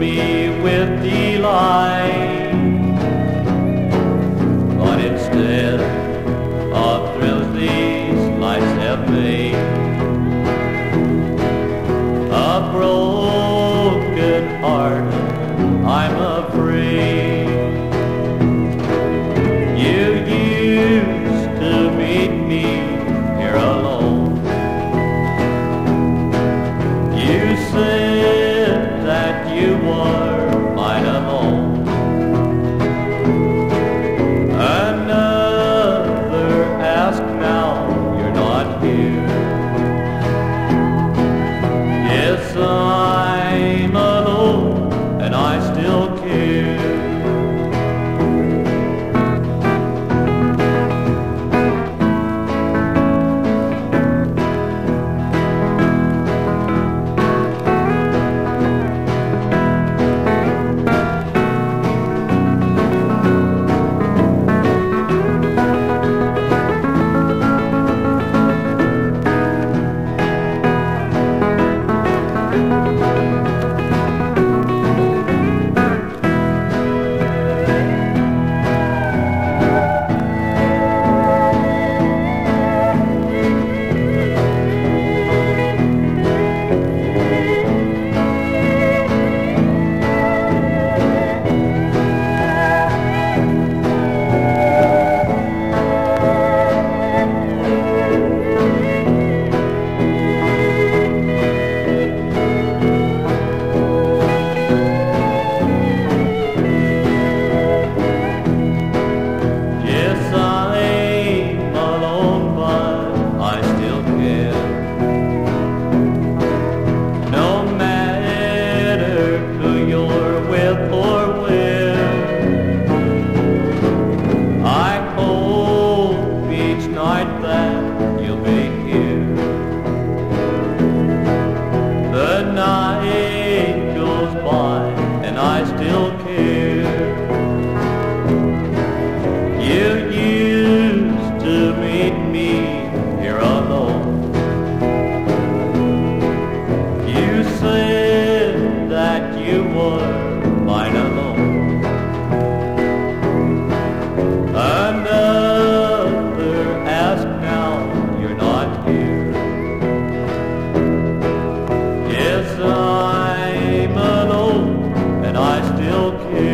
me with delight. right there. I still care.